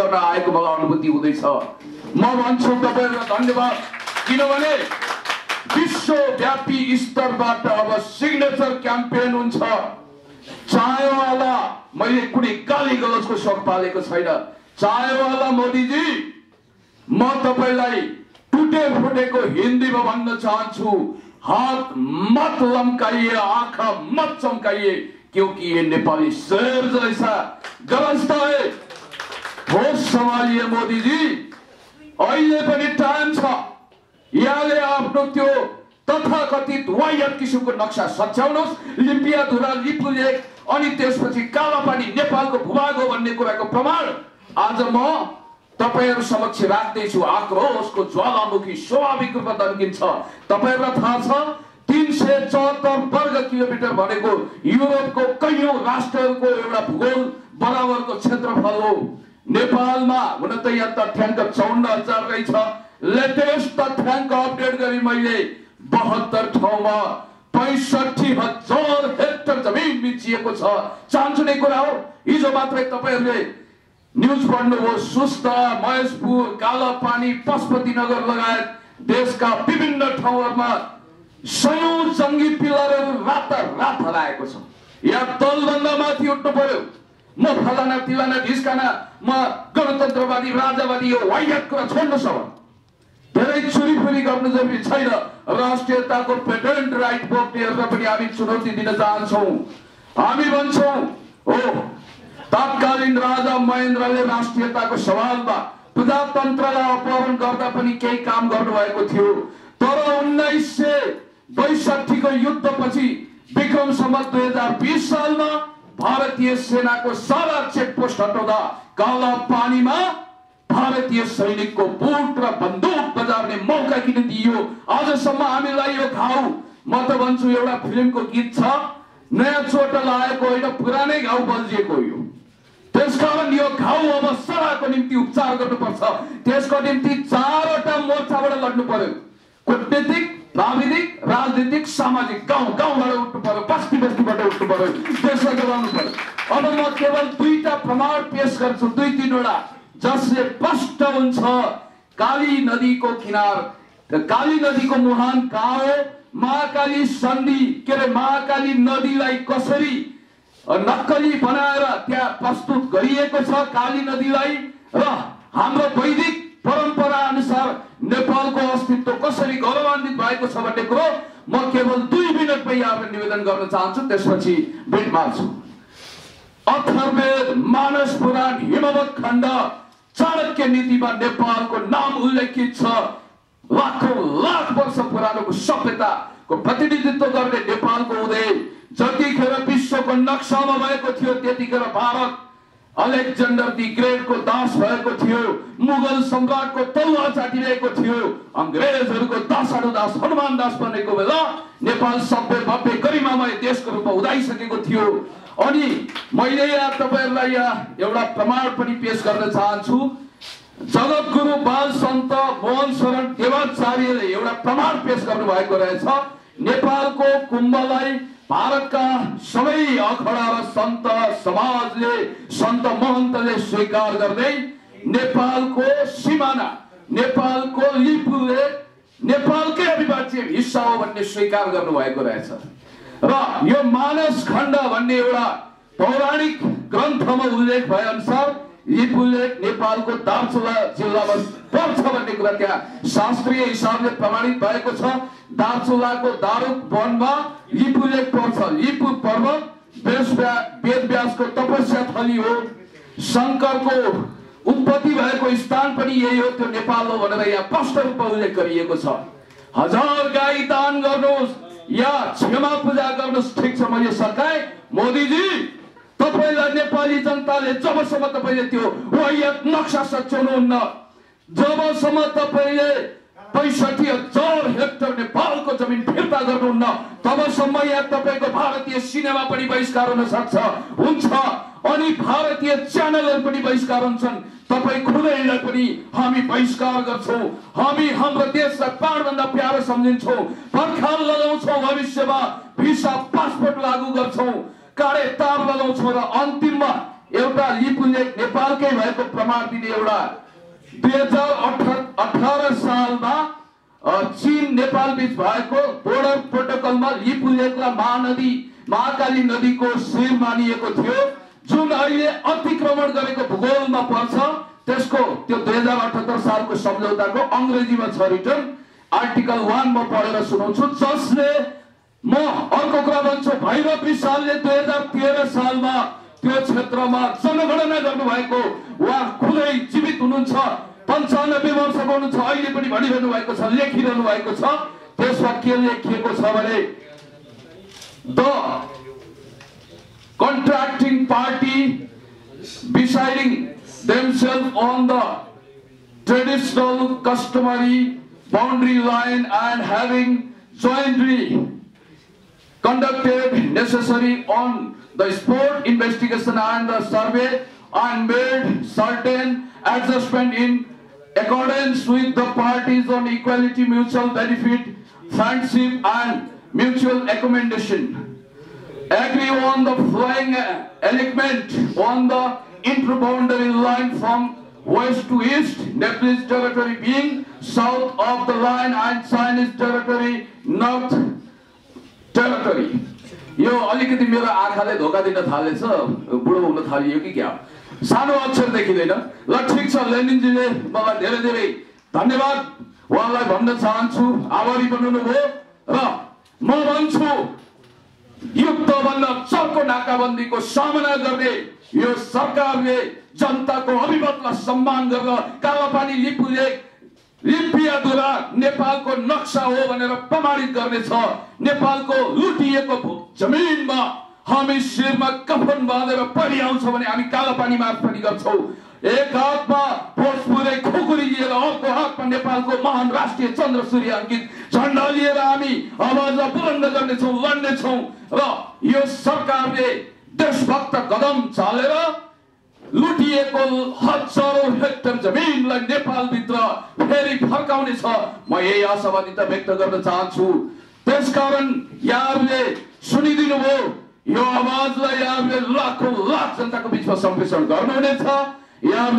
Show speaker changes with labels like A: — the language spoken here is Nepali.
A: गर्न आएको मलाई अनुभूति हुँदैछ। म भन्छु तपाईँहरूलाई धन्यवाद किनभने विश्वव्यापी स्तरबाट अब सिग्नेचर क्याम्पेन हुन्छ। चायवाला मैले कुनै गाली गलजको सक पालेको छैन। चायवाला मोदीजी म तपाईँलाई टुटे फुटेको हिन्दीमा भन्न चाहन्छु। हात मत लम्काइए आँखा मत चमकाइए क्योंकि ये नेपाली शेर जैसा गरजता सम्हालिए मोदीजी अहिले पनि टाइम छ यहाँले आफ्नो त्यो तथाकथित वायत किसिमको नक्सा सच्याउनुहोस् लिपिया धुरा लिपु लेख अनि त्यसपछि कालापानी नेपालको भूभाग हो भन्ने कुराको प्रमाण आज म तपाईँहरू समक्ष राख्दैछु आक्रोशको ज्वालामुखी स्वाभाविक रूपमा दन्किन्छ तपाईँहरूलाई थाहा छ तिन सय चौहत्तर वर्ग किलोमिटर भनेको युरोपको कैयौँ राष्ट्रहरूको एउटा भूगोल बराबरको क्षेत्रफल हो नेपालमा हुन त यहाँ तथ्याङ्क चौन्न हजार रहेछ। लेटेस्ट तथ्याङ्क अपडेट गरी मैले। बहत्तर ठाउँमा पैसठी हजार हेक्टर जमिन मिचिएको छ। चाहन्छु नै कुरा हो। हिजो मात्रै तपाईँहरूले न्युज पढ्नुभयो सुस्ता महेशपुर कालापानी पशुपति नगर लगायत देशका विभिन्न ठाउँहरूमा सयौं जङ्गी पिलरहरू रात रात हराएको छ। यहाँ तलभन्दा माथि उठ्नु पर्यो। म फलाना तिलाना ढिस्काना म गणतन्त्रवादी राजावादी यो वाइयात कुरा छोड्नुहोस् अब धेरै चुरीफुरी गर्नु जरुरी छैन। राष्ट्रियताको पेटेन्ट राइट बोक्नेहरूलाई पनि हामी चुनौती दिन चाहन्छौँ। हामी भन्छौँ हो तत्कालीन राजा महेन्द्रले राष्ट्रियताको सवालमा प्रजातन्त्रलाई अपहरण गर्दा पनि केही काम गर्नुभएको थियो। तर उन्नाइस सय बैसठीको युद्धपछि विक्रम सम्मत दुई हजार बिस सालमा भारतीय सेनाको सारा चेकपोस्ट हटाउँदा काला पानीमा भारतीय सैनिकको बुट र बन्दुक बजाउने मौका किन दिइयो आजसम्म हामीलाई यो घाउ म त भन्छु एउटा फिल्मको गीत छ नयाँ चोट लागेको होइन पुरानै घाउ बल्झिएको यो त्यसकारण यो घाउ अब सराको निम्ति उपचार गर्नुपर्छ त्यसको निम्ति चारवटा मोर्चाबाट लड्नु पर्यो कूटनीतिक प्राविधिक राजनीतिक सामाजिक गाउँ गाउँबाट उठ्नु पर्यो बस्ती बस्तीबाट उठ्नु पर्यो त्यसलाई गराउनु पर्यो अब म केवल दुईटा प्रमाण पेश गर्छु दुई तिनवटा। जसले स्पष्ट हुन्छ काली नदीको किनार। काली नदीको मुहान कहाँ हो? महाकाली सन्धि। के अरे महाकाली नदीलाई कसरी नक्कली बनाएर त्यहाँ प्रस्तुत गरिएको छ काली नदीलाई? र हाम्रो वैदिक परम्परा अनुसार नेपालको अस्तित्व कसरी गौरवान्वित भएको छ भन्ने कुरो म केवल दुई मिनटमा यहाँलाई निवेदन गर्न चाहन्छु। त्यसपछि भेट मार्छु अथर्वेद मानस पुराण हिमवत खण्ड चाणक्य नीतिमा नेपालको नाम उल्लेखित छ। लाखौँ लाख वर्ष पुरानोको सभ्यताको प्रतिनिधित्व गर्ने नेपालको उदय जतिखेर विश्वको नक्सामा भएको थियो त्यतिखेर भारत अलेक्जेन्डर दि ग्रेटको दास भएको थियो मुगल सम्राटको तलवार चाटिरहेको थियो अङ्ग्रेजहरूको दासानु दास हनुमान दास बनेको बेला नेपाल सभ्य भव्य गरिमामय देशको रूपमा उदाइसकेको थियो। अनि मैले यहाँ तपाईँहरूलाई यहाँ एउटा प्रमाण पनि पेश गर्न चाहन्छु। जगत गुरु बाल सन्त मोहन शरण देवाचार्यले एउटा प्रमाण पेश गर्नु भएको रहेछ। नेपालको कुम्भलाई भारतका सबै अखडा र सन्त समाजले सन्त महन्तले स्वीकार गर्दै नेपालको सिमाना नेपालको लिपुले नेपालकै अविभाज्य हिस्सा हो भन्ने स्वीकार गर्नुभएको रहेछ। र यो मानस खण्ड भन्ने एउटा पौराणिक ग्रन्थमा उल्लेख भए अनुसार लिपुले नेपालको दार्चुला जिल्लामा पर्छ भन्ने कुरा त्यहाँ शास्त्रीय हिसाबले प्रमाणित भएको छ। दार्चुलाको दारुक वनमा लिपुले पर्छ। लिपु पर्वत वेद व्यासको तपस्या थली हो। शङ्करको उत्पत्ति भएको स्थान पनि यही हो। त्यो नेपाल हो भनेर यहाँ स्पष्ट रूपमा उल्लेख गरिएको छ। हजार गाई दान गर्नुहोस्। या क्षमा पूजा गर्नुहोस् ठिक छ मैले सकाएँ मोदीजी तपाईँलाई नेपाली जनताले जबसम्म तपाईँले त्यो वायत नक्सा सच्याउनुहुन्न जबसम्म तपाईँले पैसठी हजार हेक्टर नेपालको जमिन फिर्ता गर्नुहुन्न तबसम्म यहाँ तपाईँको भारतीय सिनेमा पनि बहिष्कार हुन सक्छ हुन्छ। अनि भारतीय च्यानलहरू पनि बहिष्कार हुन्छन्। तपाईँ खुदैलाई पनि हामी बहिष्कार गर्छौँ। हामी हाम्रो देशलाई प्राणभन्दा प्यारो सम्झिन्छौँ। पर्खाल लगाउँछौँ भविष्यमा भिसा पासपोर्ट लागू गर्छौँ। काँडे तार लगाउँछौँ र अन्तिममा एउटा लिपुलेख नेपालकै भएको प्रमाण दिने एउटा दुई हजार अठार सालमा चीन नेपाल बीच भएको बोर्डर प्रोटोकलमा लिपुलेखलाई महानदी महाकाली नदीको शिर मानिएको थियो। जुन अहिले अतिक्रमण गरेको भूगोलमा पर्छ त्यसको त्यो दुई हजार अठहत्तर सालको सम्झौताको अङ्ग्रेजीमा छ रिटर्न। आर्टिकल वान म पढेर सुनाउँछु। जसले म अर्को कुरा भन्छु भैरव विशालले दुई हजार तेह्र सालमा त्यो क्षेत्रमा जनगणना गर्नुभएको उहाँ खुदै जीवित हुनुहुन्छ पन्चानब्बे वर्षको हुनुहुन्छ अहिले पनि भनिरहनु भएको छ लेखिरहनु भएको छ। त्यसमा के लेखिएको छ भने the contracting party deciding themselves on the traditional customary boundary line and having jointly conducted necessary on the sport investigation and the survey and made certain adjustment in accordance with the parties on equality, mutual benefit, friendship and mutual accommodation agree on the flying uh, element on the interboundary line from west to east, Nepalese territory being south of the line and Chinese territory north territory. यो अलिकति मेरो आँखाले धोका दिन थालेछ बुढो हुन थालियो कि क्या सानो अक्षर देखिँदैन ल ठिक छ लेनिनजीले मलाई धेरै धेरै धन्यवाद उहाँलाई भन्न चाहन्छु आभारी बनाउनु भयो र म भन्छु युद्धभन्दा चर्को नाकाबन्दीको सामना गर्ने यो सरकारले जनताको अभिमतलाई सम्मान गरेर कालापानी लिपुले लिपियाद्वारा नेपालको नक्सा हो भनेर प्रमाणित गर्नेछ। नेपालको लुटिएको जमिनमा हामी शिरमा कफन बाँधेर परिआउँछ भने हामी कालापानी मार्ग पनि गर्छौँ। एक हातमा भोजपुरे खुकुरी लिएर अर्को हातमा नेपालको महान राष्ट्रिय चन्द्र सूर्य अङ्कित झन्डा लिएर हामी आवाजलाई बुलन्द गर्नेछौँ लड्नेछौँ र यो सरकारले देशभक्त कदम चालेर लुटिएको हजारौँ हेक्टर जमिनलाई नेपालभित्र फेरि फर्काउनेछ। म यही आशावादिता व्यक्त गर्न चाहन्छु। त्यसकारण यहाँहरूले सुनिदिनु भयो यो आवाजलाई यहाँहरूले लाखौँ लाख जनताको बिचमा सम्प्रेषण गर्नुहुनेछ। Ya